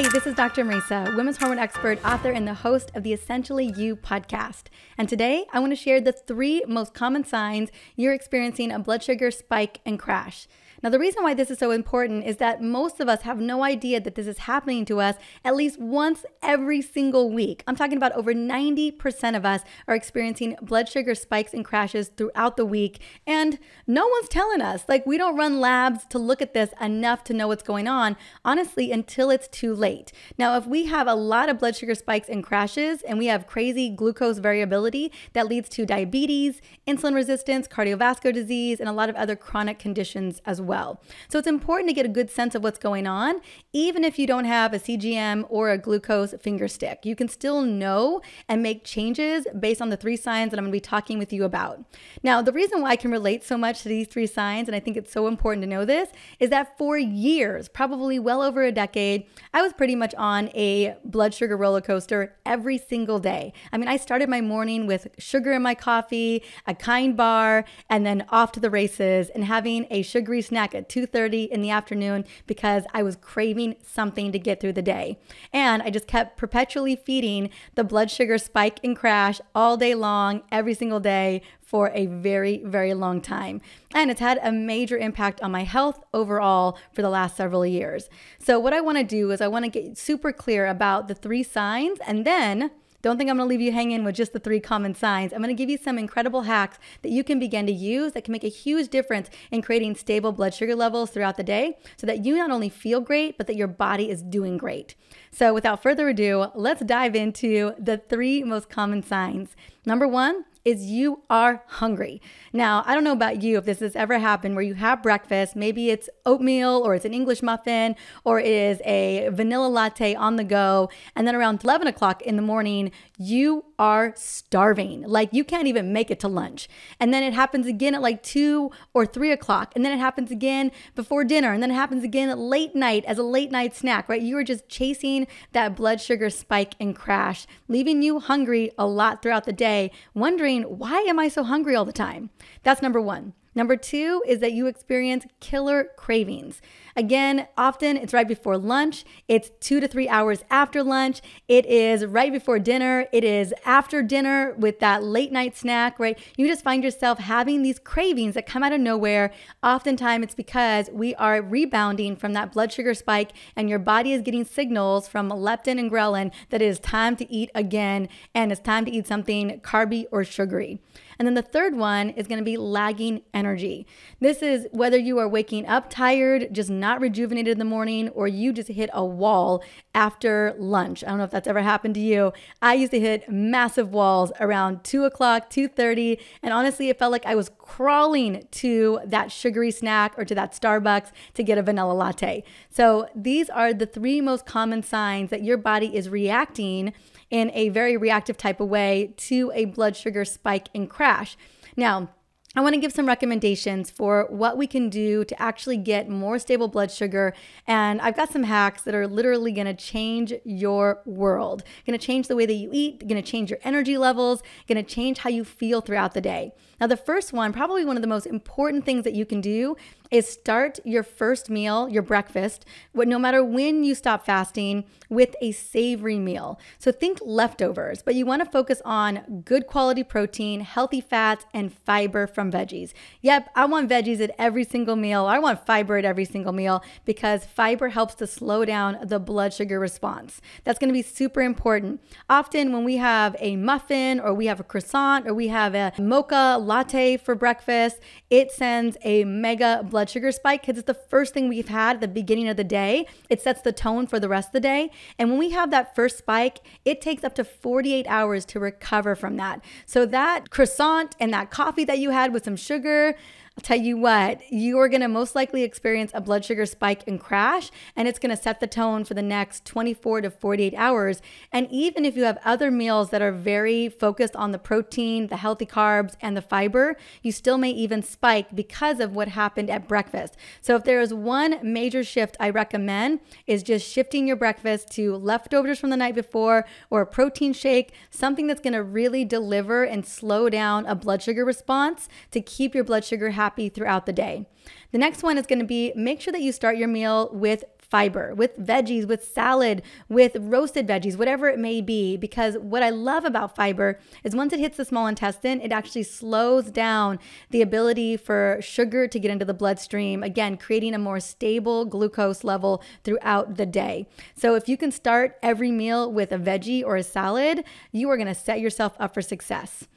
Hey, this is Dr. Mariza, women's hormone expert, author, and the host of the Essentially You podcast. And today I want to share the three most common signs you're experiencing a blood sugar spike and crash. Now, the reason why this is so important is that most of us have no idea that this is happening to us at least once every single week. I'm talking about over 90% of us are experiencing blood sugar spikes and crashes throughout the week, and no one's telling us. Like, we don't run labs to look at this enough to know what's going on, honestly, until it's too late. Now, if we have a lot of blood sugar spikes and crashes, and we have crazy glucose variability that leads to diabetes, insulin resistance, cardiovascular disease, and a lot of other chronic conditions as well. So it's important to get a good sense of what's going on, even if you don't have a CGM or a glucose finger stick. You can still know and make changes based on the three signs that I'm going to be talking with you about. Now, the reason why I can relate so much to these three signs, and I think it's so important to know this, is that for years, probably well over a decade, I was pretty much on a blood sugar roller coaster every single day. I mean, I started my morning with sugar in my coffee, a kind bar, and then off to the races and having a sugary snack at 2:30 in the afternoon because I was craving something to get through the day. And I just kept perpetually feeding the blood sugar spike and crash all day long every single day for a very, very long time. And it's had a major impact on my health overall for the last several years. So, what I wanna do is I wanna get super clear about the three signs and then don't think I'm to leave you hanging with just the three common signs. I'm going to give you some incredible hacks that you can begin to use that can make a huge difference in creating stable blood sugar levels throughout the day so that you not only feel great, but that your body is doing great. So, without further ado, let's dive into the three most common signs. Number one, is you are hungry. Now, I don't know about you if this has ever happened where you have breakfast, maybe it's oatmeal or it's an English muffin or it is a vanilla latte on the go. And then around 11 o'clock in the morning, you are starving. Like you can't even make it to lunch. And then it happens again at like two or three o'clock. And then it happens again before dinner. And then it happens again at late night as a late night snack, right? You are just chasing that blood sugar spike and crash, leaving you hungry a lot throughout the day, wondering wondering, why am I so hungry all the time? That's number one. Number two is that you experience killer cravings. Again, often it's right before lunch, it's two to three hours after lunch, it is right before dinner, it is after dinner with that late night snack, right? You just find yourself having these cravings that come out of nowhere. Oftentimes it's because we are rebounding from that blood sugar spike and your body is getting signals from leptin and ghrelin that it is time to eat again and it's time to eat something carby or sugary. And then the third one is going to be lagging energy. This is whether you are waking up tired, just not rejuvenated in the morning, or you just hit a wall after lunch. I don't know if that's ever happened to you. I used to hit massive walls around two o'clock, 2:30, and honestly, it felt like I was crawling to that sugary snack or to that Starbucks to get a vanilla latte. So these are the three most common signs that your body is reacting in a very reactive type of way to a blood sugar spike and crash. Now, I want to give some recommendations for what we can do to actually get more stable blood sugar. And I've got some hacks that are literally going to change your world, going to change the way that you eat, going to change your energy levels, going to change how you feel throughout the day. Now, the first one, probably one of the most important things that you can do is start your first meal, your breakfast, no matter when you stop fasting, with a savory meal. So think leftovers, but you want to focus on good quality protein, healthy fats, and fiber from veggies. Yep, I want veggies at every single meal. I want fiber at every single meal because fiber helps to slow down the blood sugar response. That's going to be super important. Often, when we have a muffin or we have a croissant or we have a mocha latte for breakfast, it sends a mega blood sugar spike because it's the first thing we've had at the beginning of the day. It sets the tone for the rest of the day. And when we have that first spike, it takes up to 48 hours to recover from that. So that croissant and that coffee that you had with some sugar, I'll tell you what, you are going to most likely experience a blood sugar spike and crash, and it's going to set the tone for the next 24 to 48 hours. And even if you have other meals that are very focused on the protein, the healthy carbs, and the fiber, you still may even spike because of what happened at breakfast. So if there is one major shift I recommend is just shifting your breakfast to leftovers from the night before or a protein shake, something that's going to really deliver and slow down a blood sugar response to keep your blood sugar happy throughout the day. The next one is going to be make sure that you start your meal with fiber, with veggies, with salad, with roasted veggies, whatever it may be. Because what I love about fiber is once it hits the small intestine, it actually slows down the ability for sugar to get into the bloodstream, again, creating a more stable glucose level throughout the day. So if you can start every meal with a veggie or a salad, you are going to set yourself up for success.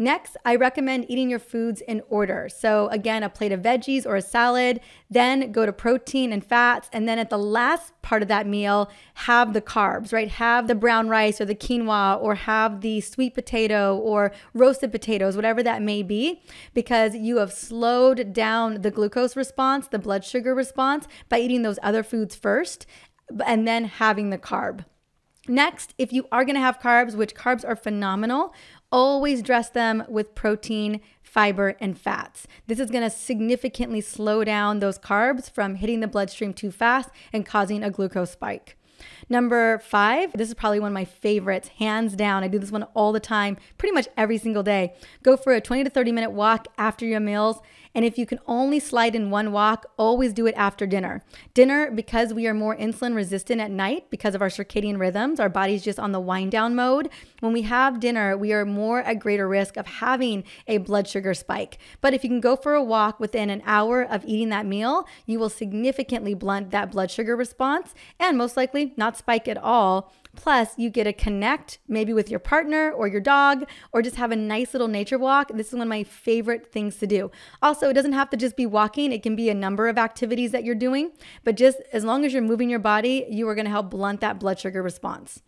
Next, I recommend eating your foods in order. So, again, a plate of veggies or a salad, then go to protein and fats. And then at the last part of that meal, have the carbs, right? Have the brown rice or the quinoa or have the sweet potato or roasted potatoes, whatever that may be, because you have slowed down the glucose response, the blood sugar response by eating those other foods first and then having the carb. Next, if you are gonna have carbs, which carbs are phenomenal, always dress them with protein, fiber, and fats. This is gonna significantly slow down those carbs from hitting the bloodstream too fast and causing a glucose spike. Number five, this is probably one of my favorites, hands down. I do this one all the time, pretty much every single day. Go for a 20 to 30 minute walk after your meals and if you can only slide in one walk, always do it after dinner. Dinner, because we are more insulin resistant at night because of our circadian rhythms, our body's just on the wind down mode. When we have dinner, we are more at greater risk of having a blood sugar spike. But if you can go for a walk within an hour of eating that meal, you will significantly blunt that blood sugar response and most likely not spike at all Plus, you get to connect maybe with your partner or your dog or just have a nice little nature walk. This is one of my favorite things to do. Also, it doesn't have to just be walking, it can be a number of activities that you're doing, but just as long as you're moving your body, you are going to help blunt that blood sugar response.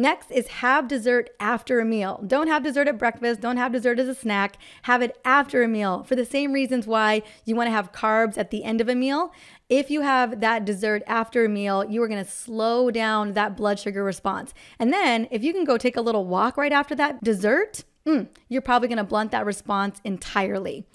Next is have dessert after a meal. Don't have dessert at breakfast. Don't have dessert as a snack. Have it after a meal for the same reasons why you want to have carbs at the end of a meal. If you have that dessert after a meal, you are going to slow down that blood sugar response. And then if you can go take a little walk right after that dessert, mm, you're probably going to blunt that response entirely.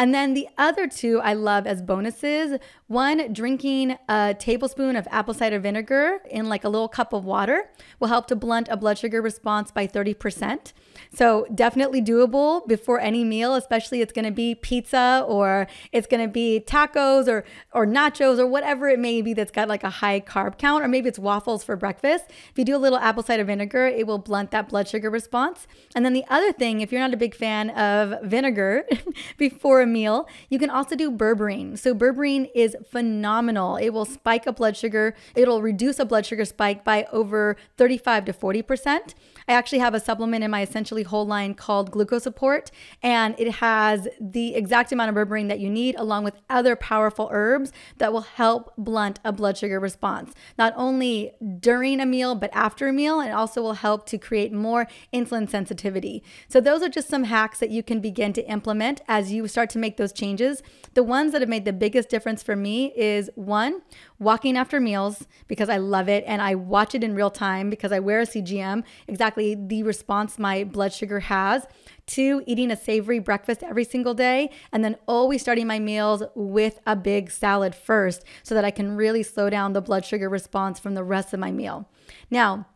And then the other two I love as bonuses. One, drinking a tablespoon of apple cider vinegar in like a little cup of water will help to blunt a blood sugar response by 30%. So definitely doable before any meal, especially it's going to be pizza or it's going to be tacos or or nachos or whatever it may be that's got like a high carb count or maybe it's waffles for breakfast. If you do a little apple cider vinegar, it will blunt that blood sugar response. And then the other thing, if you're not a big fan of vinegar before a meal, you can also do berberine. So berberine is phenomenal. It will spike a blood sugar. It'll reduce a blood sugar spike by over 35 to 40%. I actually have a supplement in my essentially whole line called Glucose Support, and it has the exact amount of berberine that you need, along with other powerful herbs that will help blunt a blood sugar response, not only during a meal, but after a meal. And also will help to create more insulin sensitivity. So, those are just some hacks that you can begin to implement as you start to make those changes. The ones that have made the biggest difference for me is one, walking after meals because I love it and I watch it in real time because I wear a CGM, exactly the response my blood sugar has. Two, eating a savory breakfast every single day. And then always starting my meals with a big salad first so that I can really slow down the blood sugar response from the rest of my meal. Now,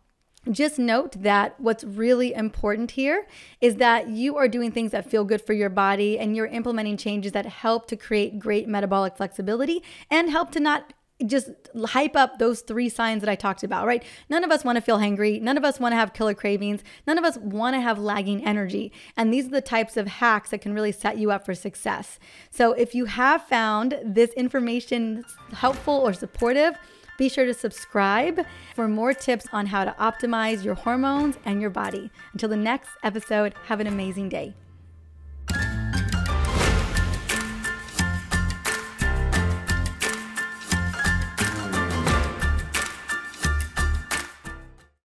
just note that what's really important here is that you are doing things that feel good for your body and you're implementing changes that help to create great metabolic flexibility and help to not just hype up those three signs that I talked about, right? None of us want to feel hangry. None of us want to have killer cravings. None of us want to have lagging energy. And these are the types of hacks that can really set you up for success. So if you have found this information helpful or supportive, be sure to subscribe for more tips on how to optimize your hormones and your body. Until the next episode, have an amazing day.